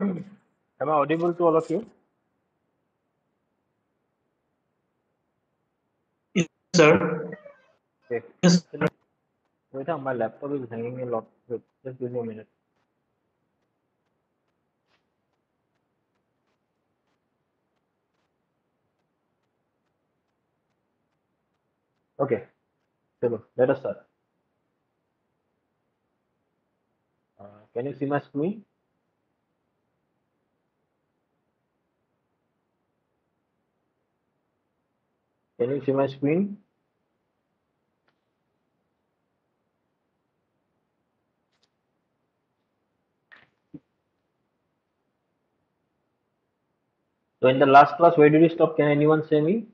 Am I audible to all of you? Yes, sir. Okay. Yes. Wait, my laptop is hanging a lot. Wait, just give me a minute. Okay. So let us start. Uh, can you see my screen? Can you see my screen? So in the last class, where did we stop? Can anyone say me?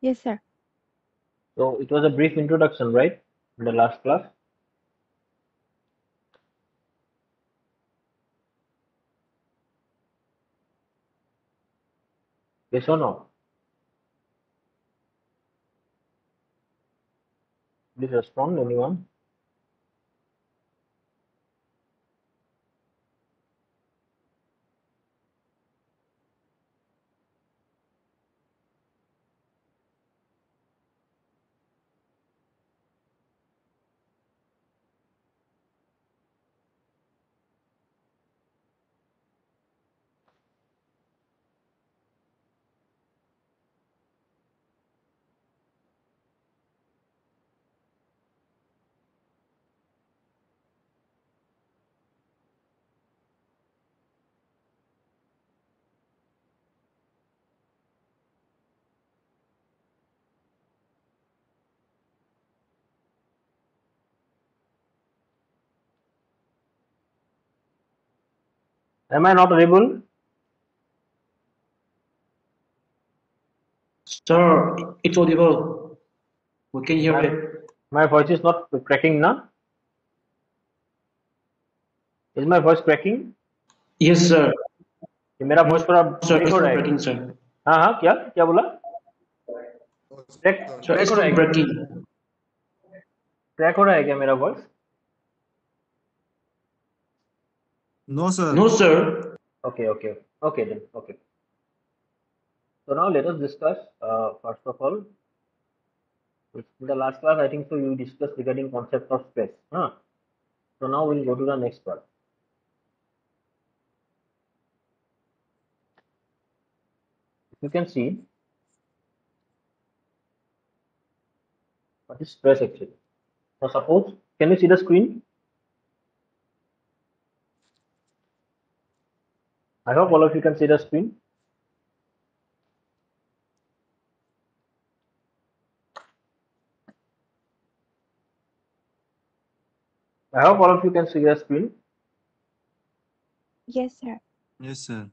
Yes, sir. So it was a brief introduction, right? In the last class. Yes or no? Please respond, anyone? Am I not audible? Sir, it's audible. We can hear My, it. my voice is not cracking now. Is my voice cracking? Yes, sir. ये मेरा voice थोड़ा Sir, break it's हो not रहा है breaking, sir. हाँ हाँ क्या क्या बोला crack Sir, crack it's हो रहा not है breaking. crack हो रहा है क्या मेरा voice No, sir. No, sir. okay okay okay then okay so now let us discuss uh, first of all in the last class I think so you discussed regarding concept of space huh? so now we'll go to the next part you can see what is stress actually. So suppose, can you see the screen? I hope all of you can see the screen. I hope all of you can see the screen. Yes, sir. Yes, sir.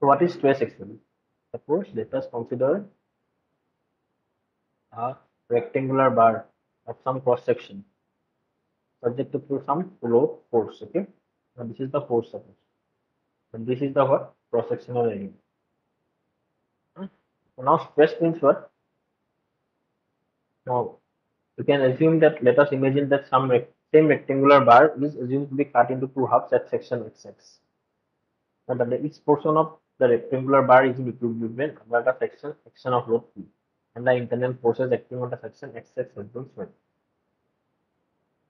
So what is stress actually? Suppose let us consider a rectangular bar of some cross section subjected to some load force. Okay, now this is the force suppose, and this is the what cross sectional area. Now stress means what? Now you can assume that let us imagine that some same rectangular bar is assumed to be cut into two halves at section xx. Now that each portion of the rectangular bar is in equilibrium under the section section of load P and the internal forces acting on the section xx shown.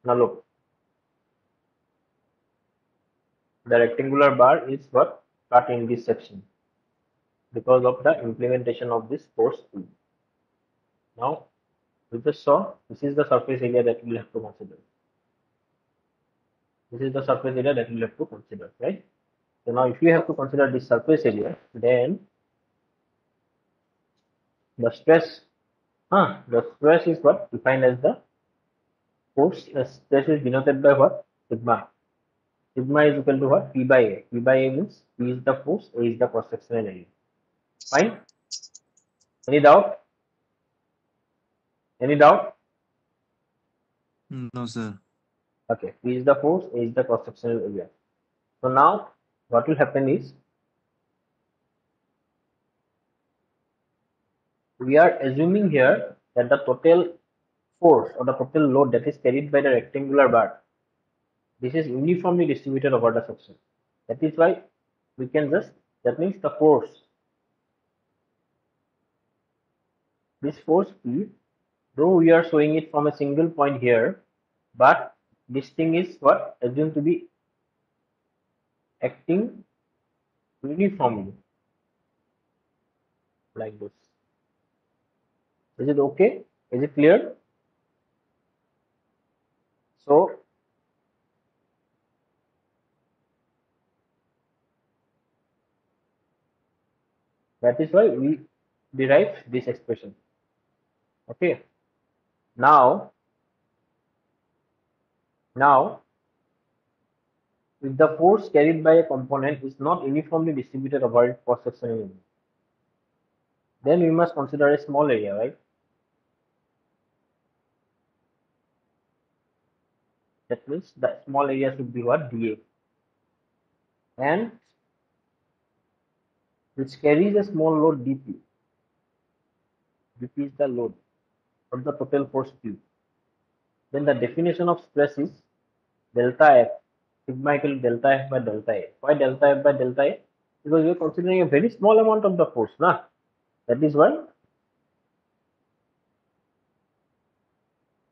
Now look, the rectangular bar is what cut in this section because of the implementation of this force. Now we just saw this is the surface area that we have to consider. This is the surface area that we have to consider, right? So now if you have to consider this surface area, then the stress, huh, the stress is what defined as the force. The stress is denoted by what sigma. Sigma is equal to what P by A. P by A means P is the force, A is the cross sectional area. Fine. Any doubt? Any doubt? Mm, no, sir. Okay, P is the force, A is the cross sectional area. So now what will happen is we are assuming here that the total force or the total load that is carried by the rectangular bar, this is uniformly distributed over the section. That is why we can just, that means the force, this force P, though we are showing it from a single point here, but this thing is what assumed to be acting uniformly like this. Is it okay? Is it clear? So that is why we derive this expression. Okay. Now, now if the force carried by a component is not uniformly distributed over its cross-sectional area, then we must consider a small area, right? That means the small area should be what? dA. And which carries a small load dP. dP is the load of the total force Q. Then the definition of stress is delta F, sigma equal delta F by delta A. Why delta F by delta A? Because we are considering a very small amount of the force, nah? That is why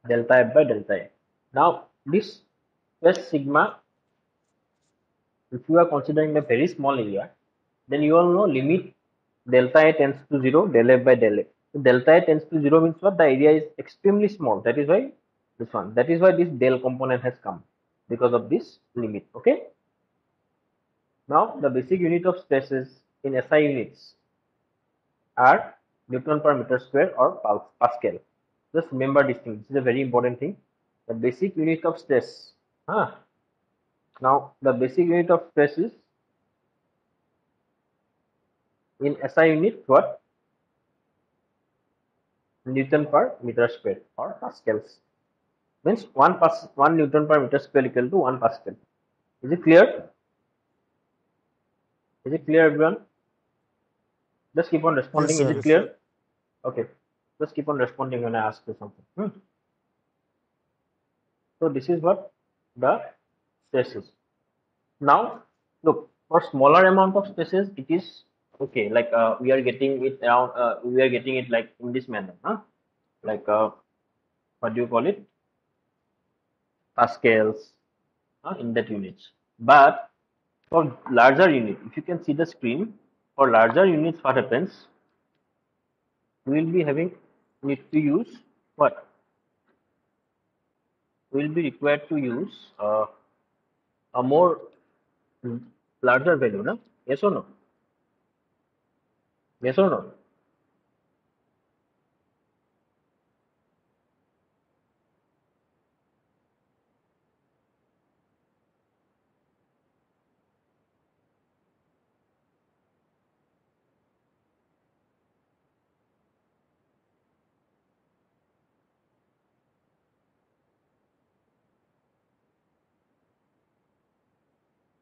delta F by delta A. Now, this stress sigma, if you are considering a very small area, then you all know limit delta A tends to 0, del F by del A. So delta A tends to 0 means what? The area is extremely small. That is why this one. That is why this del component has come because of this limit. Okay. Now, the basic unit of stresses in SI units are Newton per meter square or Pascal. Just remember this thing. This is a very important thing. The basic unit of stress. Ah. Now, the basic unit of stress is in SI unit what? Newton per meter square or pascals. Means 1 pas 1 Newton per meter square equal to 1 pascal. Is it clear? Is it clear everyone? Just keep on responding. Yes, Is it Yes, clear? Okay. Just keep on responding when I ask you something. Hmm. So this is what the stress is. Now, look, for smaller amount of stresses, it is okay. Like uh, we are getting it around, uh, we are getting it like in this manner, huh? Like uh, what do you call it? Pascals, uh, in that units. But for larger unit, if you can see the screen, for larger units, what happens? We will be having need to use what? We will be required to use uh, a more mm, larger value, no? Yes or no? Yes or no?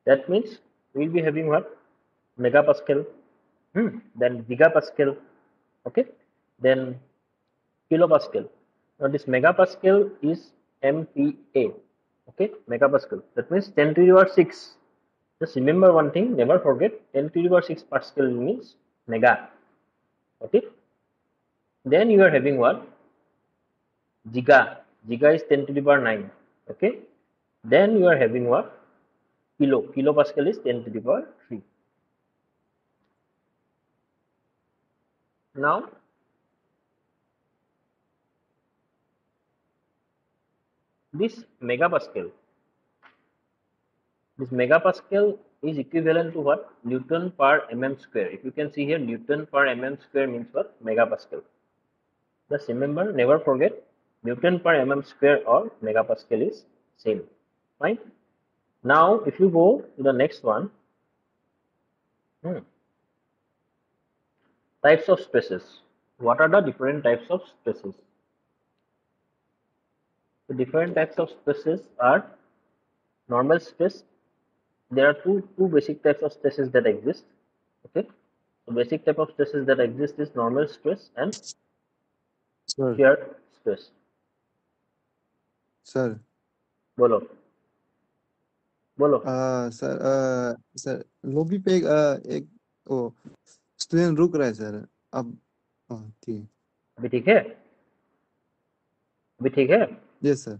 That means we'll be having what? Megapascal, hmm. then gigapascal, okay? Then kilopascal. Now this megapascal is MPa, okay? Megapascal. That means 10 to the power 6. Just remember one thing, never forget 10 to the power 6 pascal means mega, okay? Then you are having what? Giga. Giga is 10 to the power 9, okay? Then you are having what? kilo. Kilopascal is 10 to the power 3. Now, this megapascal, this megapascal is equivalent to what? Newton per mm square. If you can see here, Newton per mm square means what? Megapascal. Just remember, never forget, Newton per mm square or megapascal is same. right Now, if you go to the next one, hmm, types of stresses. What are the different types of stresses? The different types of stresses are normal stress. There are two two basic types of stresses that exist. Okay, the basic type of stresses that exist is normal stress and Sir. shear stress. Sir बोलो बोलो अ, sir अ, sir lobby पे एक अ, एक ओ student रुक रहा है sir. अब हाँ, ठीक। अभी ठीक है? अभी ठीक है? यस सर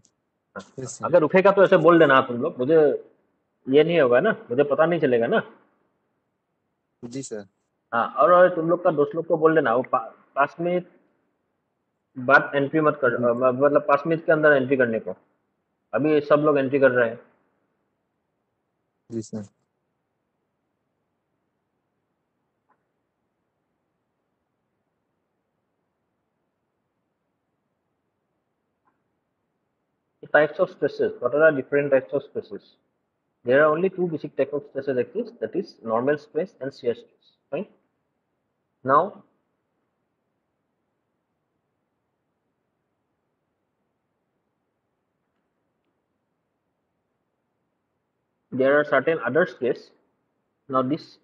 यस सर अगर रुकेगा तो ऐसे बोल देना तुम लोग। मुझे ये नहीं होगा ना। मुझे पता नहीं चलेगा ना। जी सर हाँ और तुम लोग का दोस्त लोग को बोल देना। वो पा, पाँच मिनट बाद एंट्री मत कर मतलब पाँच मिनट के अंदर एंट्री करने को। अभी सब लोग एंट्री कर रहे हैं। जी sir types of stresses. What are the different types of stresses? There are only two basic types of stresses exist. That is normal stress and shear stress. Fine. Now, there are certain other stress. Now, this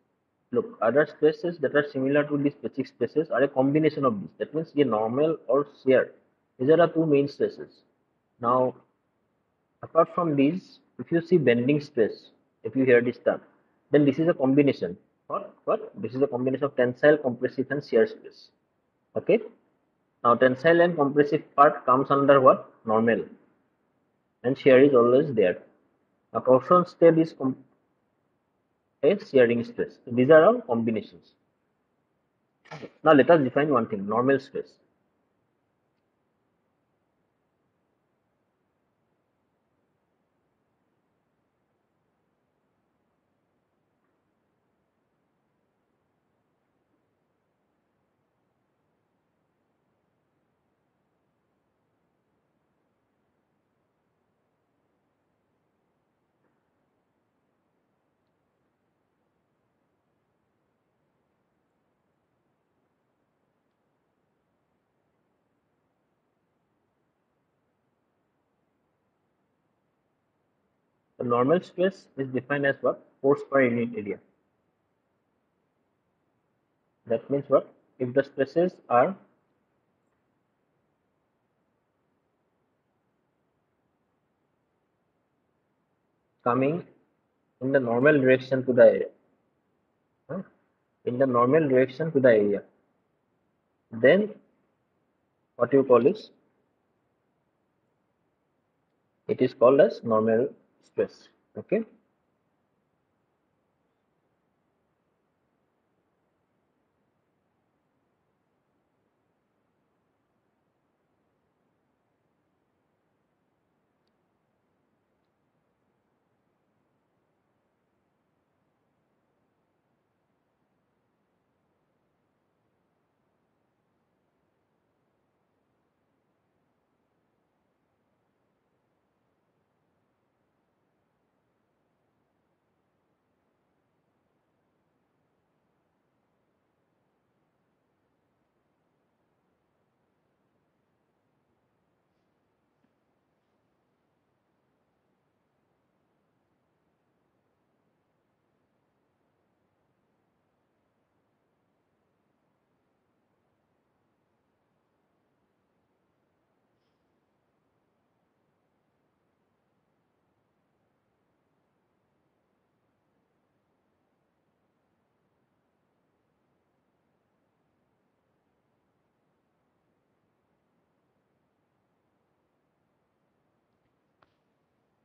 look other stresses that are similar to these basic stresses are a combination of these. That means the normal or shear. These are the two main stresses. Now, apart from these, if you see bending stress, if you hear this term, then this is a combination. What? What? This is a combination of tensile, compressive, and shear stress. Okay. Now, tensile and compressive part comes under what? Normal. And shear is always there. Now, torsion state is a shearing stress. These are all combinations. Now, let us define one thing normal stress. The normal stress is defined as what? Force per unit area. That means what? If the stresses are coming in the normal direction to the area, in the normal direction to the area, then what you call is it is called as normal stress. Okay.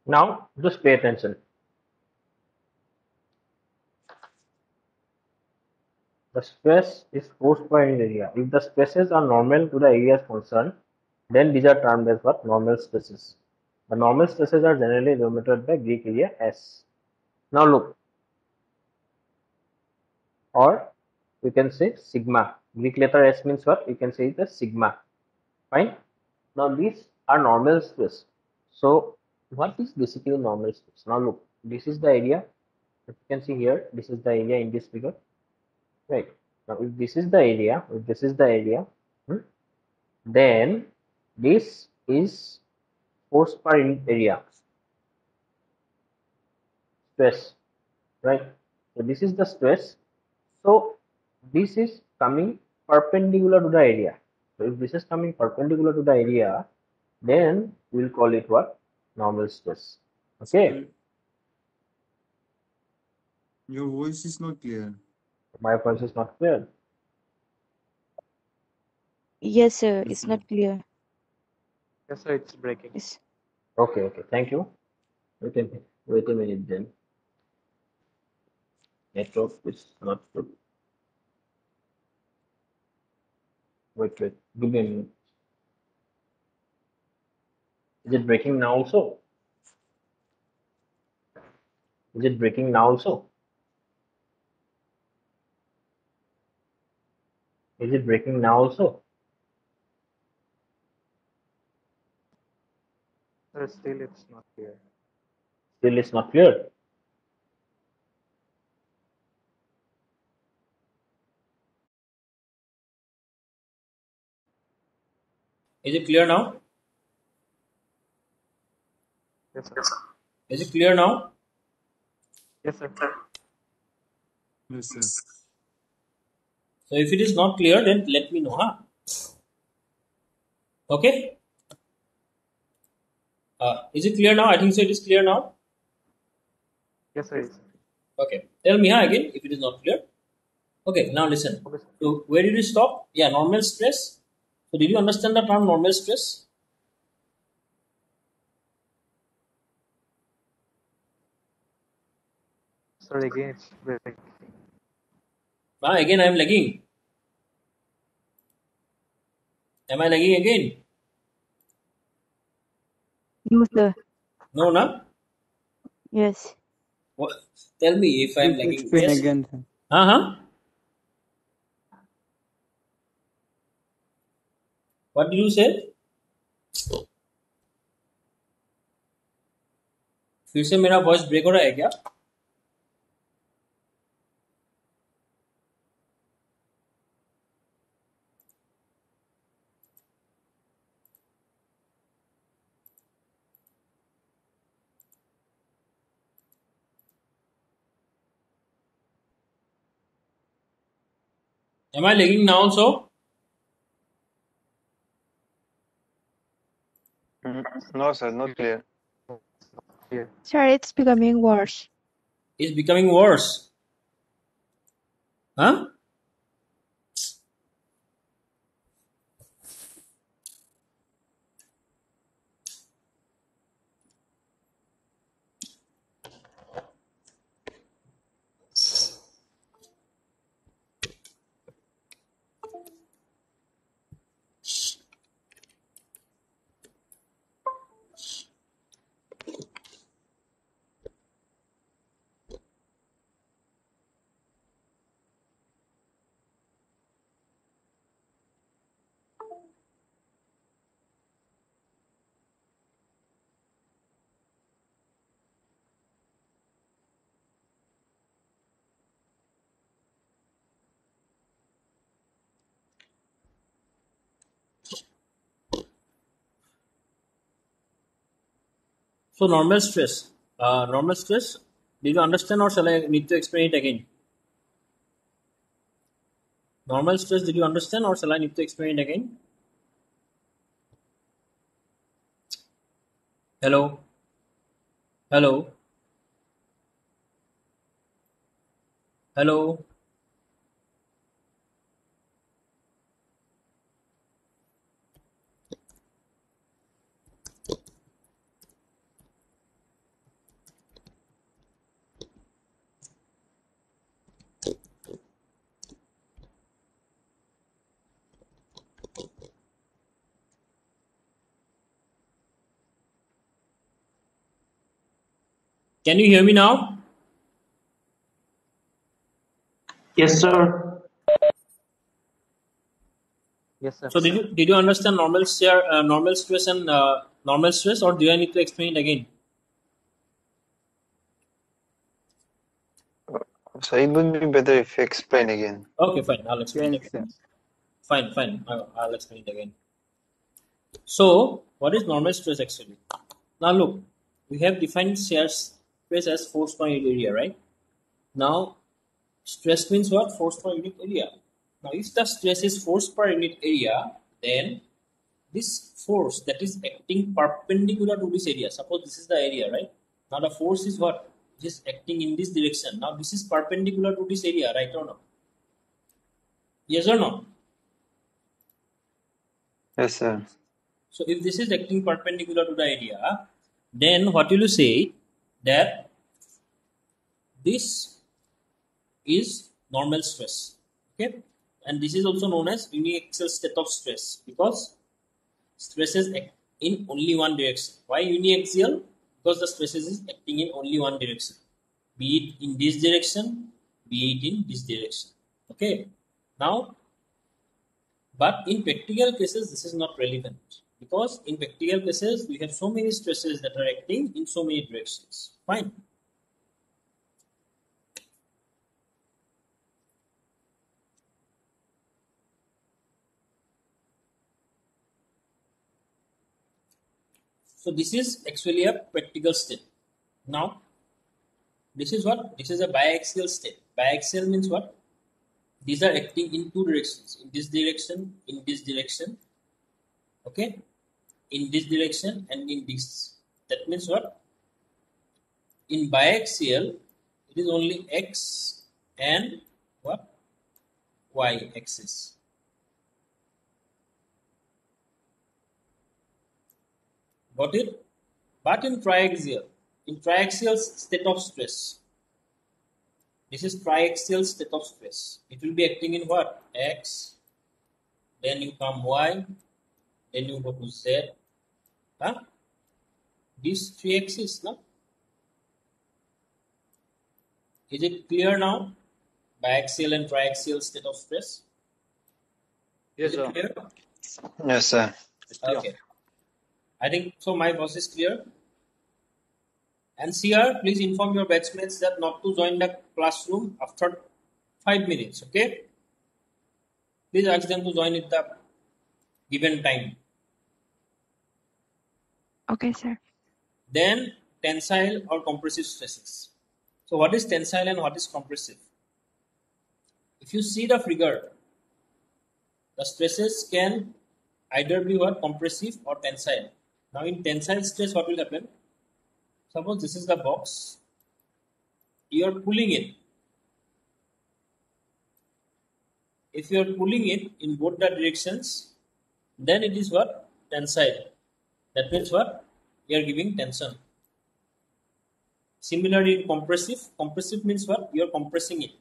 Now just pay attention. The stress is force per unit area. If the spaces are normal to the areas concerned, then these are termed as what? Normal stresses. The normal stresses are generally denoted by Greek area S. Now look, or you can say sigma. Greek letter S means what? You can say the sigma. Fine. Now these are normal stress. So what is basically normal stress? Now look, this is the area. If you can see here, this is the area in this figure. Right. Now if this is the area, if this is the area, hmm, then this is force per unit area stress right so this is the stress so this is coming perpendicular to the area so if this is coming perpendicular to the area then we'll call it what normal stress. Okay, Your voice is not clear. my voice is not clear. Yes, sir. It's not clear. Yes, sir, it's breaking. Yes. Okay, okay, thank you. Wait a minute, wait a minute then. Network is not good. Wait, wait, give me a minute. Is it breaking now also? Is it breaking now also? Is it breaking now also? Sir, still it's not clear. Still it's not clear. Is it clear now? Yes, sir. Is it clear now? Yes, sir. Yes, sir. So if it is not clear, then let me know, huh? Okay. Uh, is it clear now? I think so. It is clear now. Yes, sir. It's, Okay. Tell me, huh, again, if it is not clear. Okay. Now listen. okay, sir. So where did we stop? Yeah, normal stress. So did you understand the term normal stress? Sir, again it's breaking. Ah, again, I am lagging. Am I lagging again? No, sir. No, no. Yes. What? Tell me if I am lagging. explain Yes. again. sir. Uh huh. What did you say? फिर से मेरा voice break हो रहा है क्या Am I lagging now also? Mm, No, sir, not clear. Clear. Sir, it's becoming worse. It's becoming worse. Huh? So normal stress. Uh, normal stress. Did you understand or shall I need to explain it again? Normal stress. Did you understand or shall I need to explain it again? Hello. Hello. Hello. Can you hear me now? Yes, sir. Yes, sir. So did you did you understand normal share, uh, normal stress and uh, normal stress, or do I need to explain it again? So it would be better if you explain again. Okay, fine. I'll explain it again. Fine, fine. I'll, I'll explain it again. So, what is normal stress actually? Now, look, we have defined shear as force per unit area, right? Now, stress means what? Force per unit area. Now, if the stress is force per unit area, then this force that is acting perpendicular to this area. Suppose this is the area, right? Now the force is what? It is acting in this direction. Now this is perpendicular to this area, right or not? Yes or no? Yes, sir. So if this is acting perpendicular to the area, then what will you say that this is normal stress, okay? And this is also known as uniaxial state of stress because stresses act in only one direction. Why uniaxial? Because the stresses is acting in only one direction, be it in this direction, be it in this direction. Okay. Now, but in practical cases, this is not relevant because in practical cases, we have so many stresses that are acting in so many directions. Fine. So this is actually a practical state. Now, this is what? This is a biaxial state. Biaxial means what? These are acting in two directions. In this direction, in this direction. Okay? In this direction and in this. That means what? In biaxial, it is only x and what? y axis. Got it? But in triaxial, in triaxial state of stress, this is triaxial state of stress. It will be acting in what? X, then you come Y, then you go to Z. Huh? These three axes, no? Is it clear now? Biaxial and triaxial state of stress? Yes, sir. Yes, sir. Okay. I think so. My voice is clear. And CR, please inform your batchmates that not to join the classroom after five minutes. Okay. Please ask them to join at the given time. Okay, sir. Then tensile or compressive stresses. So what is tensile and what is compressive? If you see the figure, the stresses can either be what compressive or tensile. Now in tensile stress, what will happen? Suppose this is the box. You are pulling it. If you are pulling it in both the directions, then it is what? Tensile. That means what? You are giving tension. Similarly, in compressive, compressive means what? You are compressing it,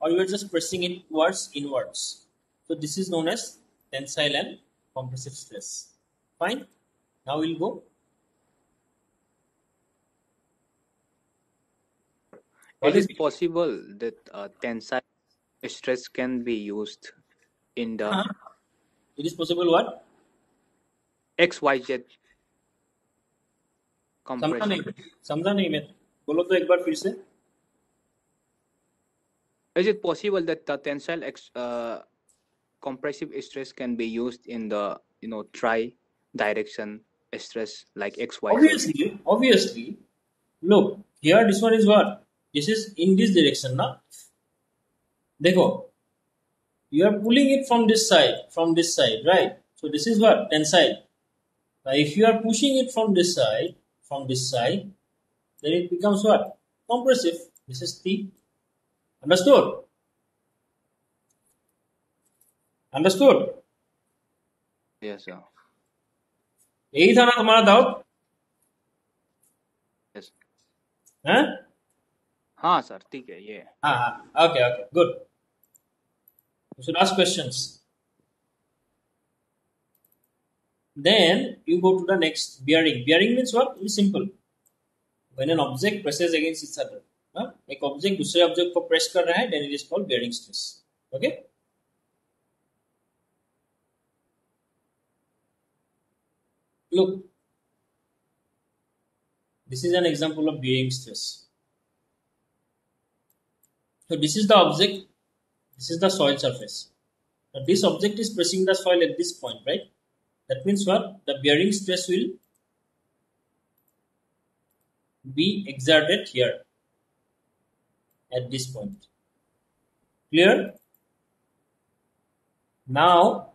or you are just pressing it towards inwards. So this is known as tensile and compressive stress. Fine. Now we'll go. What Is is it possible that uh, tensile stress can be used in the हाँ, it is possible what? XYZ समझा नहीं compression? समझा नहीं मैं बोलो तो एक बार फिर से Is it possible that the tensile ex, uh, compressive stress can be used in the you know tri direction stress like X, Y. Obviously, obviously. Look, here this one is what? This is in this direction, na? Dekho, you are pulling it from this side, from this side, right? So this is what? Tensile. Now if you are pushing it from this side, from this side, then it becomes what? Compressive. This is T. Understood? Understood? Yes, sir. यही था ना तुम्हारा doubt Yes. हैं हाँ sir ठीक है ये हाँ हाँ okay okay good you should ask questions then you go to the next bearing bearing means what very simple when an object presses against each other हाँ? एक ऑब्जेक्ट दूसरे ऑब्जेक्ट को प्रेस कर रहा है then it is called bearing stress okay look this is an example of bearing stress. So this is the object this is the soil surface. Now this object is pressing the soil at this point right? That means what? The bearing stress will be exerted here at this point. Clear? Now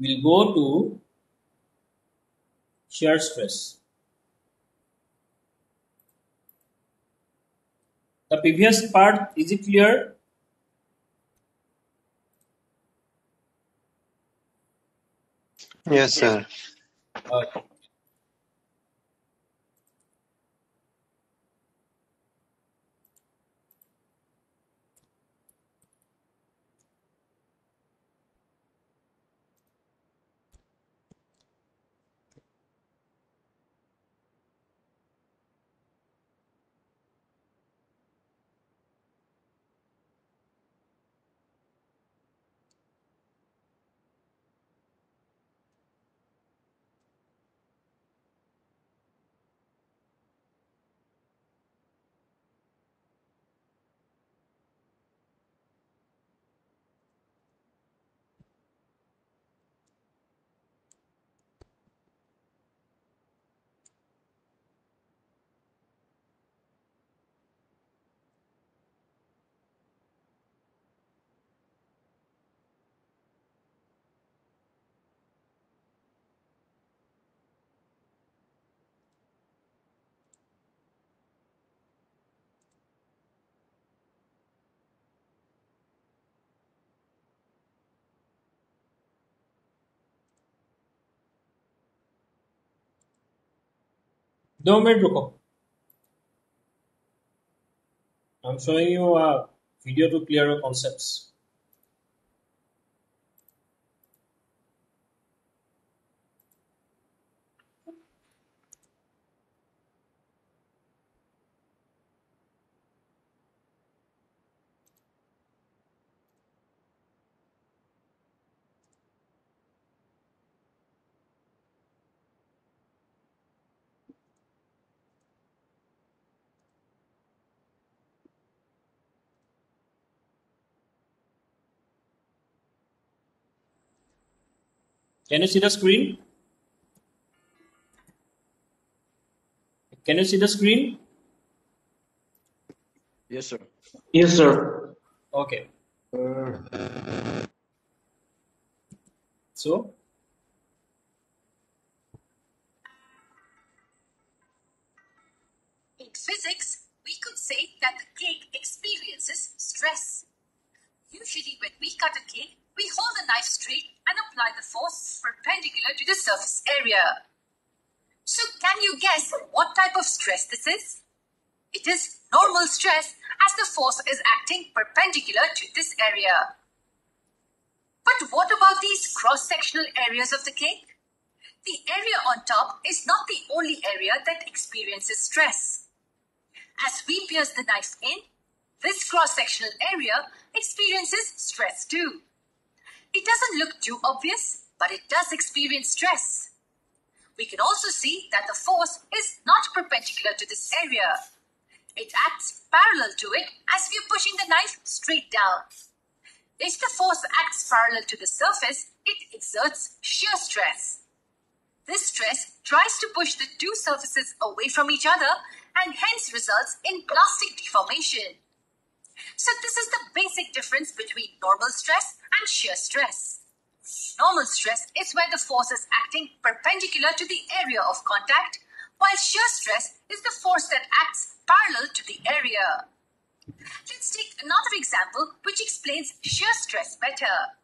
we'll go to shear stress. The previous part, is it clear? Yes, sir. Okay. Uh, दो minute रुको I'm showing you a video to clear your concepts. Can you see the screen? Can you see the screen? Yes, sir. Yes, sir. Okay. So, In physics, we could say that the cake experiences stress. Usually, when we cut a cake, we hold the knife straight and apply the force perpendicular to the surface area. So, can you guess what type of stress this is? It is normal stress as the force is acting perpendicular to this area. But what about these cross sectional areas of the cake? The area on top is not the only area that experiences stress. As we pierce the knife in, this cross sectional area experiences stress too. It doesn't look too obvious, but it does experience stress. We can also see that the force is not perpendicular to this area. It acts parallel to it as we are pushing the knife straight down. If the force acts parallel to the surface, it exerts shear stress. This stress tries to push the two surfaces away from each other and hence results in plastic deformation. So this is the basic difference between normal stress and shear stress. Normal stress is where the force is acting perpendicular to the area of contact, while shear stress is the force that acts parallel to the area. Let's take another example which explains shear stress better.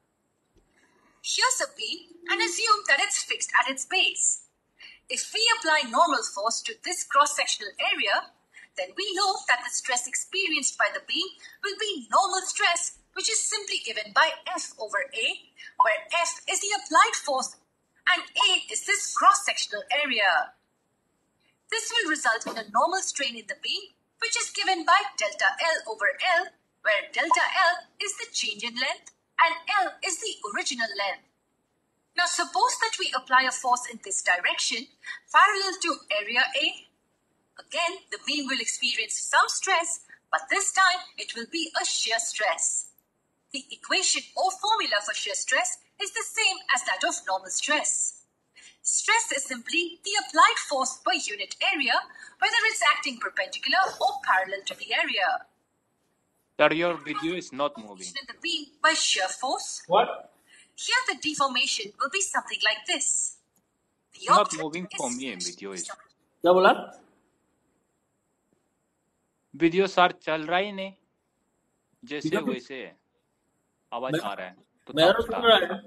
Here's a beam and assume that it's fixed at its base. If we apply normal force to this cross-sectional area, then we know that the stress experienced by the beam will be normal stress, which is simply given by F over A, where F is the applied force and A is this cross-sectional area. This will result in a normal strain in the beam, which is given by delta L over L, where delta L is the change in length and L is the original length. Now suppose that we apply a force in this direction, parallel to area A. Again, the beam will experience some stress, but this time it will be a shear stress. The equation or formula for shear stress is the same as that of normal stress. Stress is simply the applied force per unit area, whether it's acting perpendicular or parallel to the area. That your video is not moving. The beam by shear force. What? Here the deformation will be something like this. The not moving for me video is. ¿Ya? Video sir चल रहा ही नहीं जैसे वैसे है आवाज़ आ रहा है तो मेरा तो सुन रहा है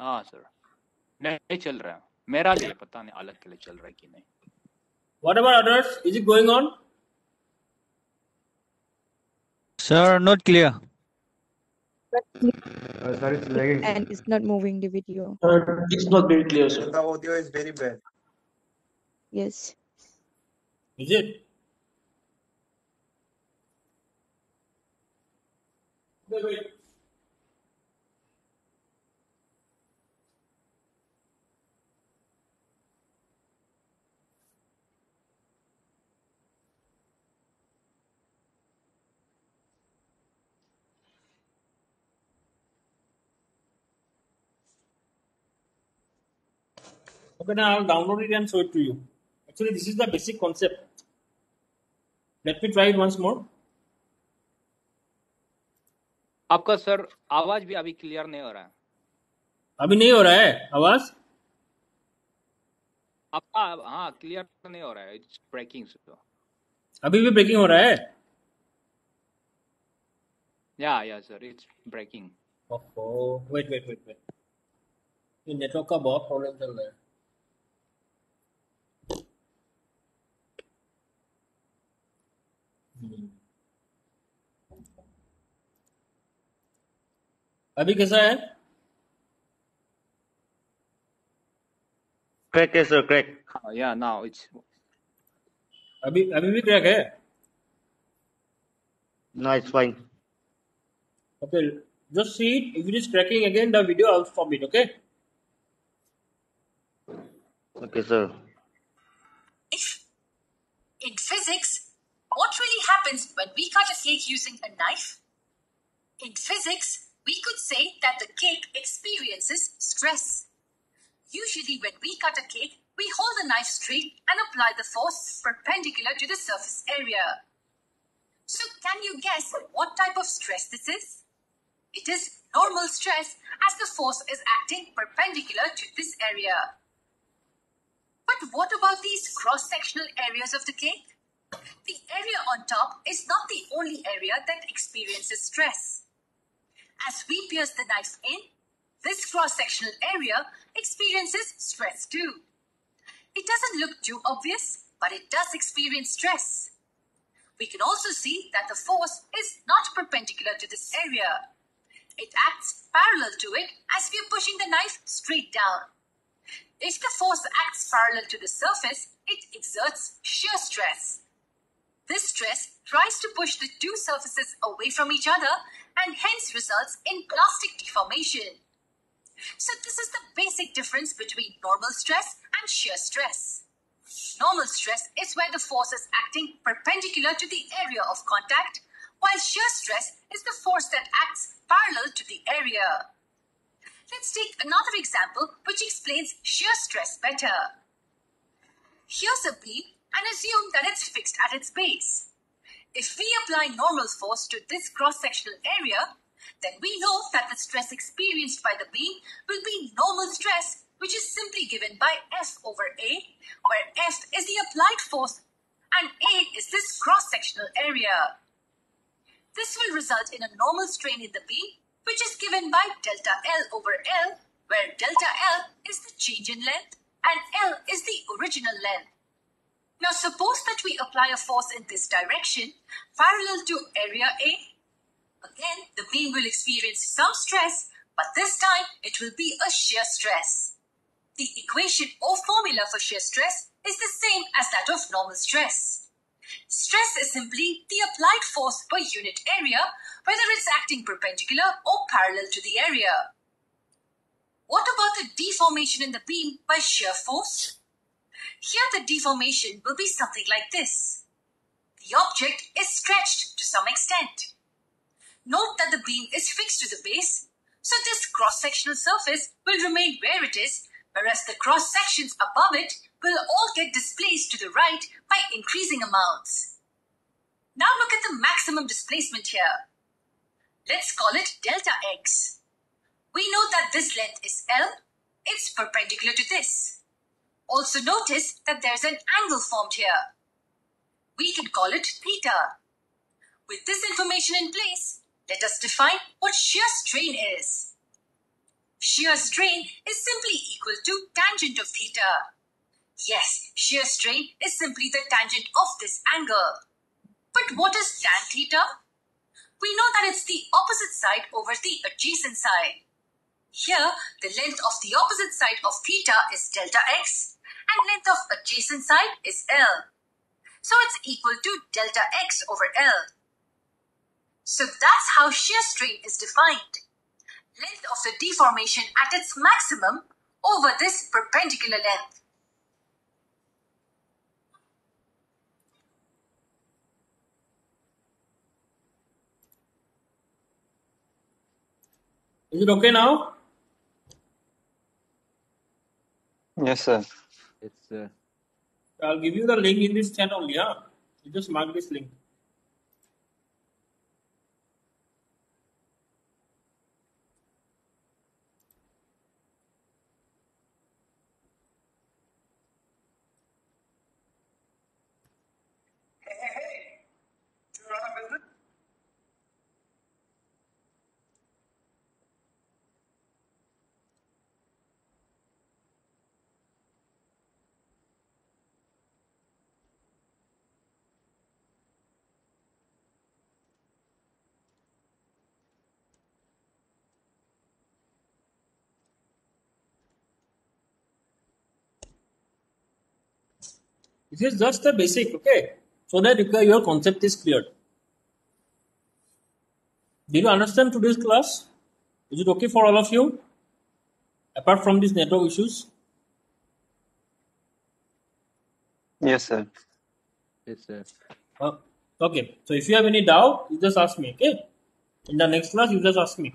हाँ सर नहीं चल रहा है मेरा लिए पता नहीं अलग के लिए चल रहा है कि नहीं What about others? Is it going on? Sir, not clear. Uh, sir, it's lagging. And it's not moving the video. Uh, it's not very clear, sir. The audio is very bad. Yes. Is it? Wait, wait. Okay, now I'll download it and show it to you. Actually, this is the basic concept. Let me try it once more. आपका sir आवाज़ भी अभी clear नहीं हो रहा है। अभी नहीं हो रहा है? आवाज़? आपका हाँ क्लियर नहीं हो रहा है। इट्स ब्रेकिंग अभी भी ब्रेकिंग हो रहा है? या या सर इट्स ब्रेकिंग ओहो वेट वेट वेट वेट ये नेटवर्क का बहुत प्रॉब्लम चल रहा है। हम्म। अभी कैसा है? क्रैक है सर क्रैक या नाउ इट्स अभी अभी भी क्रैक है? No it's fine okay just see if it is cracking again the video out for me okay okay sir in physics what really happens when we cut a cake using a knife? In physics, we could say that the cake experiences stress. Usually, when we cut a cake, we hold the knife straight and apply the force perpendicular to the surface area. So, can you guess what type of stress this is? It is normal stress as the force is acting perpendicular to this area. But what about these cross-sectional areas of the cake? The area on top is not the only area that experiences stress. As we pierce the knife in, this cross-sectional area experiences stress too. It doesn't look too obvious, but it does experience stress. We can also see that the force is not perpendicular to this area. It acts parallel to it as we are pushing the knife straight down. If the force acts parallel to the surface, it exerts shear stress. This stress tries to push the two surfaces away from each other and hence results in plastic deformation. So, this is the basic difference between normal stress and shear stress. Normal stress is where the force is acting perpendicular to the area of contact, while shear stress is the force that acts parallel to the area. Let's take another example which explains shear stress better. Here's a beam and assume that it's fixed at its base. If we apply normal force to this cross-sectional area, then we know that the stress experienced by the beam will be normal stress, which is simply given by F over A, where F is the applied force and A is this cross-sectional area. This will result in a normal strain in the beam, which is given by delta L over L, where delta L is the change in length and L is the original length. Now suppose that we apply a force in this direction, parallel to area A. Again, the beam will experience some stress, but this time it will be a shear stress. The equation or formula for shear stress is the same as that of normal stress. Stress is simply the applied force per unit area, whether it's acting perpendicular or parallel to the area. What about the deformation in the beam by shear force? Here the deformation will be something like this. The object is stretched to some extent. Note that the beam is fixed to the base, so this cross-sectional surface will remain where it is, whereas the cross-sections above it will all get displaced to the right by increasing amounts. Now look at the maximum displacement here. Let's call it delta x. We know that this length is L. It's perpendicular to this. Also notice that there's an angle formed here. We can call it theta. With this information in place, let us define what shear strain is. Shear strain is simply equal to tangent of theta. Yes, shear strain is simply the tangent of this angle. But what is tan theta? We know that it's the opposite side over the adjacent side. Here, the length of the opposite side of theta is delta x and length of adjacent side is L. So it's equal to delta x over L. So that's how shear strain is defined. Length of the deformation at its maximum over this perpendicular length. Is it okay now? Yes, sir. I'll give you the link in this chat only. Yeah, you just mark this link. This is just the basic, okay? So that your your concept is cleared. Did you understand today's class? Is it okay for all of you? Apart from these network issues? Yes, sir. it's uh, Uh, okay. So if you have any doubt, you just ask me, okay? In the next class, you just ask me.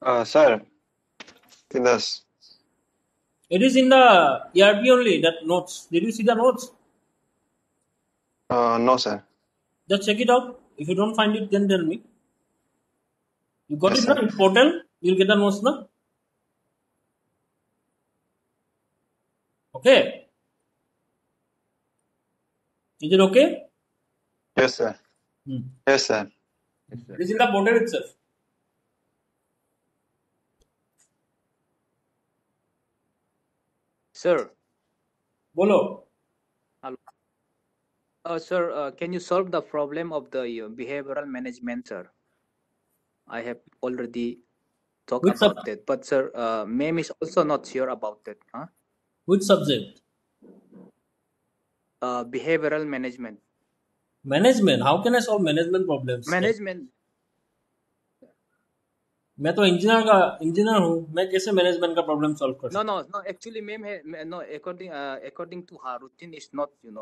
Uh, sir, in this. It is in the ERP only, that notes. Did you see the notes? Uh, no, sir. Just check it out. If you don't find it, then tell me. You got Yes, it now sir. in portal? You'll get the notes now. Okay. Is it okay? Yes, sir. Hmm. Yes, sir. it's uh, It is in the portal itself. Sir, Bolo. hello. Uh, sir, uh, can you solve the problem of the uh, behavioral management, sir? I have already talked Which about that, but sir, uh, ma'am is also not sure about that. Huh? which subject? Uh, behavioral management. Management. How can I solve management problems? Management. मैं तो engineer का engineer हूँ मैं कैसे management का problem solve कर No, सकता no, no. Actually, ma'am, ha- ma- no. According, uh, according to her routine, is not you